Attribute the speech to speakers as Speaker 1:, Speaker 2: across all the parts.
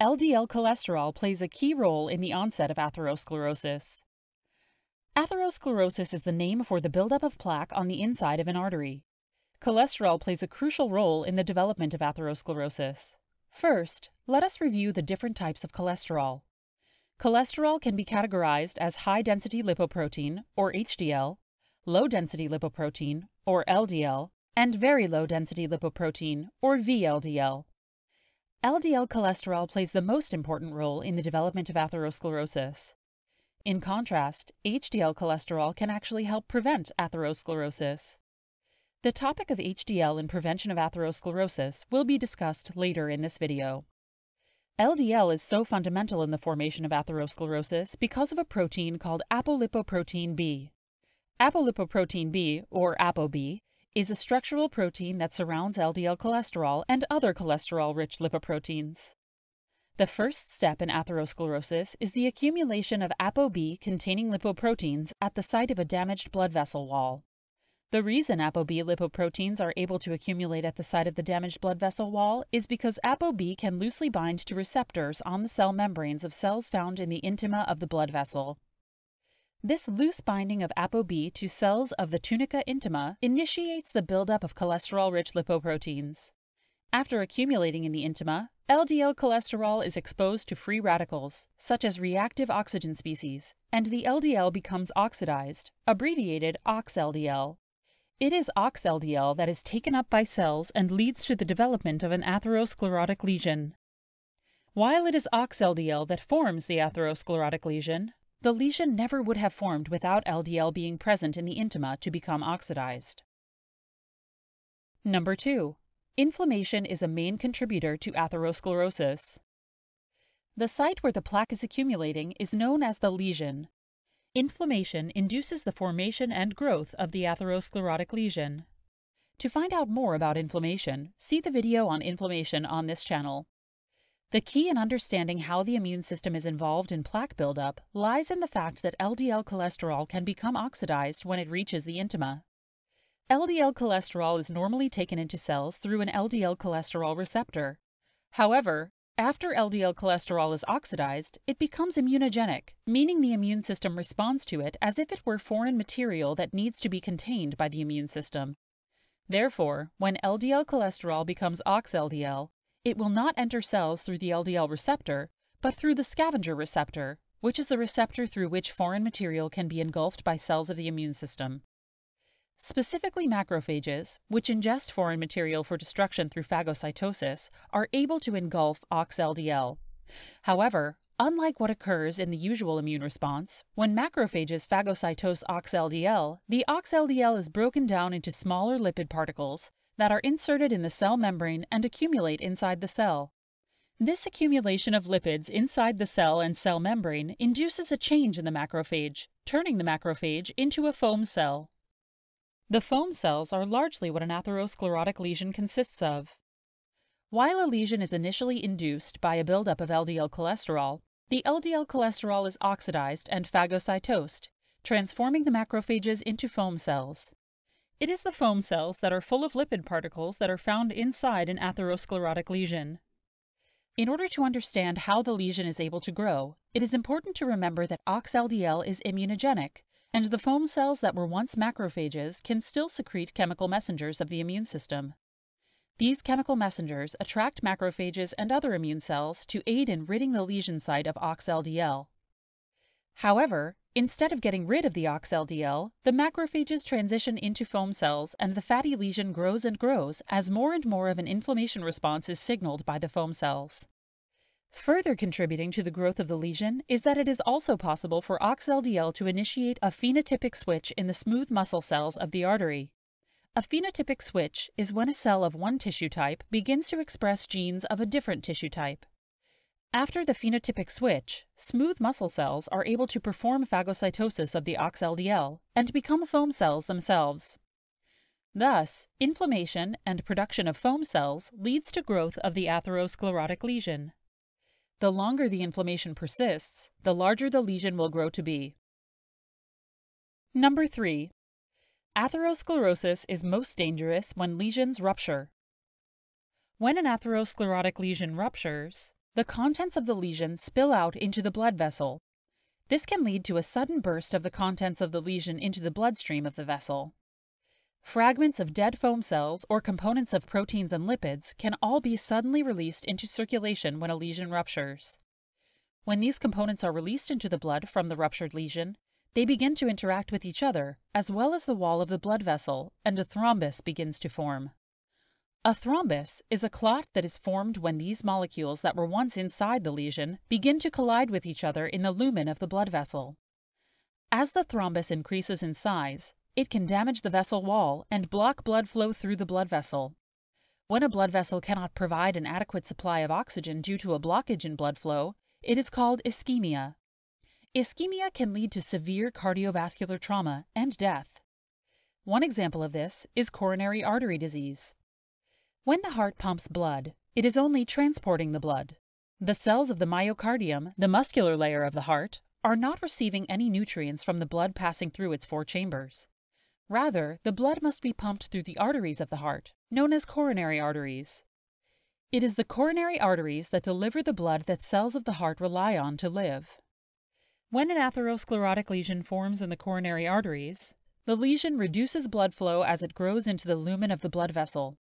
Speaker 1: LDL cholesterol plays a key role in the onset of atherosclerosis. Atherosclerosis is the name for the buildup of plaque on the inside of an artery. Cholesterol plays a crucial role in the development of atherosclerosis. First, let us review the different types of cholesterol. Cholesterol can be categorized as high density lipoprotein, or HDL, low density lipoprotein, or LDL, and very low density lipoprotein, or VLDL. LDL cholesterol plays the most important role in the development of atherosclerosis. In contrast, HDL cholesterol can actually help prevent atherosclerosis. The topic of HDL and prevention of atherosclerosis will be discussed later in this video. LDL is so fundamental in the formation of atherosclerosis because of a protein called apolipoprotein B. Apolipoprotein B, or ApoB, is a structural protein that surrounds LDL cholesterol and other cholesterol-rich lipoproteins. The first step in atherosclerosis is the accumulation of ApoB containing lipoproteins at the site of a damaged blood vessel wall. The reason ApoB lipoproteins are able to accumulate at the site of the damaged blood vessel wall is because ApoB can loosely bind to receptors on the cell membranes of cells found in the intima of the blood vessel. This loose binding of ApoB to cells of the tunica intima initiates the buildup of cholesterol-rich lipoproteins. After accumulating in the intima, LDL cholesterol is exposed to free radicals, such as reactive oxygen species, and the LDL becomes oxidized, abbreviated OXLDL. It is OXLDL that is taken up by cells and leads to the development of an atherosclerotic lesion. While it is OXLDL that forms the atherosclerotic lesion, the lesion never would have formed without LDL being present in the intima to become oxidized. Number 2. Inflammation is a main contributor to atherosclerosis. The site where the plaque is accumulating is known as the lesion. Inflammation induces the formation and growth of the atherosclerotic lesion. To find out more about inflammation, see the video on inflammation on this channel. The key in understanding how the immune system is involved in plaque buildup lies in the fact that LDL cholesterol can become oxidized when it reaches the intima. LDL cholesterol is normally taken into cells through an LDL cholesterol receptor. However, after LDL cholesterol is oxidized, it becomes immunogenic, meaning the immune system responds to it as if it were foreign material that needs to be contained by the immune system. Therefore, when LDL cholesterol becomes ox-LDL, it will not enter cells through the LDL receptor, but through the scavenger receptor, which is the receptor through which foreign material can be engulfed by cells of the immune system. Specifically, macrophages, which ingest foreign material for destruction through phagocytosis, are able to engulf OX-LDL. However, unlike what occurs in the usual immune response, when macrophages phagocytose OX-LDL, the OX-LDL is broken down into smaller lipid particles that are inserted in the cell membrane and accumulate inside the cell. This accumulation of lipids inside the cell and cell membrane induces a change in the macrophage, turning the macrophage into a foam cell. The foam cells are largely what an atherosclerotic lesion consists of. While a lesion is initially induced by a buildup of LDL cholesterol, the LDL cholesterol is oxidized and phagocytosed, transforming the macrophages into foam cells. It is the foam cells that are full of lipid particles that are found inside an atherosclerotic lesion. In order to understand how the lesion is able to grow, it is important to remember that OX-LDL is immunogenic, and the foam cells that were once macrophages can still secrete chemical messengers of the immune system. These chemical messengers attract macrophages and other immune cells to aid in ridding the lesion site of OX-LDL. However, Instead of getting rid of the OX-LDL, the macrophages transition into foam cells and the fatty lesion grows and grows as more and more of an inflammation response is signaled by the foam cells. Further contributing to the growth of the lesion is that it is also possible for OX-LDL to initiate a phenotypic switch in the smooth muscle cells of the artery. A phenotypic switch is when a cell of one tissue type begins to express genes of a different tissue type. After the phenotypic switch, smooth muscle cells are able to perform phagocytosis of the OX-LDL and become foam cells themselves. Thus, inflammation and production of foam cells leads to growth of the atherosclerotic lesion. The longer the inflammation persists, the larger the lesion will grow to be. Number 3. Atherosclerosis is most dangerous when lesions rupture. When an atherosclerotic lesion ruptures, the contents of the lesion spill out into the blood vessel. This can lead to a sudden burst of the contents of the lesion into the bloodstream of the vessel. Fragments of dead foam cells or components of proteins and lipids can all be suddenly released into circulation when a lesion ruptures. When these components are released into the blood from the ruptured lesion, they begin to interact with each other as well as the wall of the blood vessel, and a thrombus begins to form. A thrombus is a clot that is formed when these molecules that were once inside the lesion begin to collide with each other in the lumen of the blood vessel. As the thrombus increases in size, it can damage the vessel wall and block blood flow through the blood vessel. When a blood vessel cannot provide an adequate supply of oxygen due to a blockage in blood flow, it is called ischemia. Ischemia can lead to severe cardiovascular trauma and death. One example of this is coronary artery disease. When the heart pumps blood, it is only transporting the blood. The cells of the myocardium, the muscular layer of the heart, are not receiving any nutrients from the blood passing through its four chambers. Rather, the blood must be pumped through the arteries of the heart, known as coronary arteries. It is the coronary arteries that deliver the blood that cells of the heart rely on to live. When an atherosclerotic lesion forms in the coronary arteries, the lesion reduces blood flow as it grows into the lumen of the blood vessel,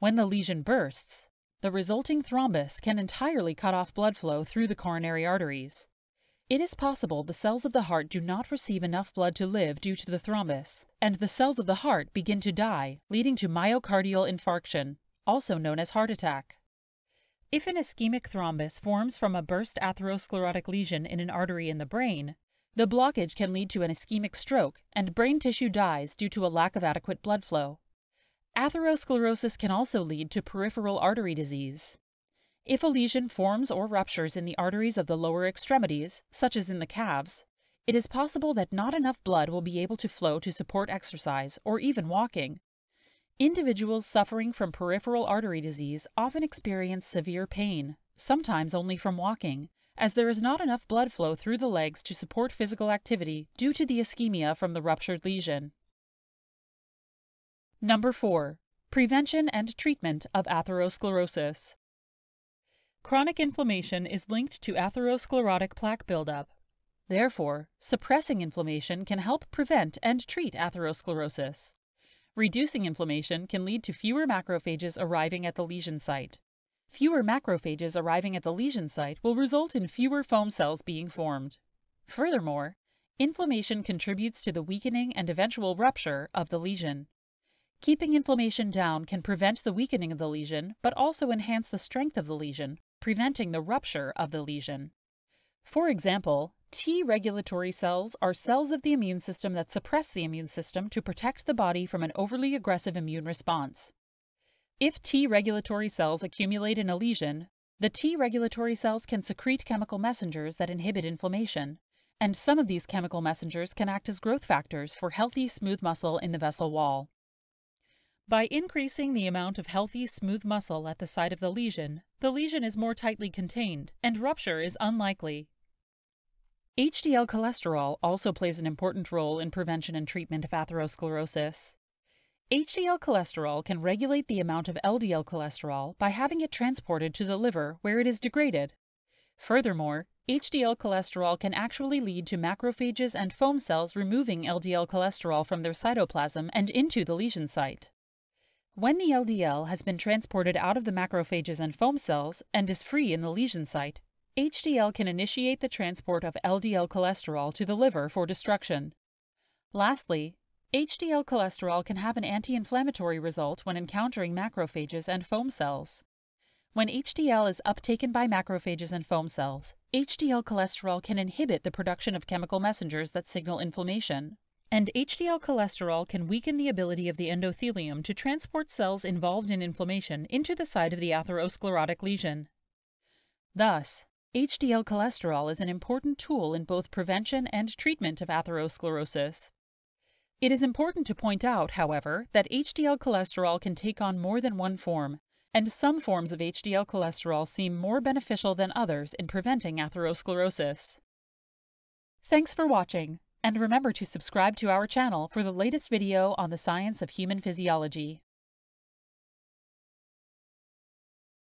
Speaker 1: when the lesion bursts, the resulting thrombus can entirely cut off blood flow through the coronary arteries. It is possible the cells of the heart do not receive enough blood to live due to the thrombus, and the cells of the heart begin to die, leading to myocardial infarction, also known as heart attack. If an ischemic thrombus forms from a burst atherosclerotic lesion in an artery in the brain, the blockage can lead to an ischemic stroke and brain tissue dies due to a lack of adequate blood flow. Atherosclerosis can also lead to peripheral artery disease. If a lesion forms or ruptures in the arteries of the lower extremities, such as in the calves, it is possible that not enough blood will be able to flow to support exercise or even walking. Individuals suffering from peripheral artery disease often experience severe pain, sometimes only from walking, as there is not enough blood flow through the legs to support physical activity due to the ischemia from the ruptured lesion. Number 4. Prevention and treatment of atherosclerosis. Chronic inflammation is linked to atherosclerotic plaque buildup. Therefore, suppressing inflammation can help prevent and treat atherosclerosis. Reducing inflammation can lead to fewer macrophages arriving at the lesion site. Fewer macrophages arriving at the lesion site will result in fewer foam cells being formed. Furthermore, inflammation contributes to the weakening and eventual rupture of the lesion. Keeping inflammation down can prevent the weakening of the lesion, but also enhance the strength of the lesion, preventing the rupture of the lesion. For example, T regulatory cells are cells of the immune system that suppress the immune system to protect the body from an overly aggressive immune response. If T regulatory cells accumulate in a lesion, the T regulatory cells can secrete chemical messengers that inhibit inflammation, and some of these chemical messengers can act as growth factors for healthy, smooth muscle in the vessel wall. By increasing the amount of healthy, smooth muscle at the site of the lesion, the lesion is more tightly contained, and rupture is unlikely. HDL cholesterol also plays an important role in prevention and treatment of atherosclerosis. HDL cholesterol can regulate the amount of LDL cholesterol by having it transported to the liver where it is degraded. Furthermore, HDL cholesterol can actually lead to macrophages and foam cells removing LDL cholesterol from their cytoplasm and into the lesion site. When the LDL has been transported out of the macrophages and foam cells and is free in the lesion site, HDL can initiate the transport of LDL cholesterol to the liver for destruction. Lastly, HDL cholesterol can have an anti-inflammatory result when encountering macrophages and foam cells. When HDL is uptaken by macrophages and foam cells, HDL cholesterol can inhibit the production of chemical messengers that signal inflammation. And HDL cholesterol can weaken the ability of the endothelium to transport cells involved in inflammation into the site of the atherosclerotic lesion. Thus, HDL cholesterol is an important tool in both prevention and treatment of atherosclerosis. It is important to point out, however, that HDL cholesterol can take on more than one form, and some forms of HDL cholesterol seem more beneficial than others in preventing atherosclerosis. Thanks for watching. And remember to subscribe to our channel for the latest video on the science of human physiology.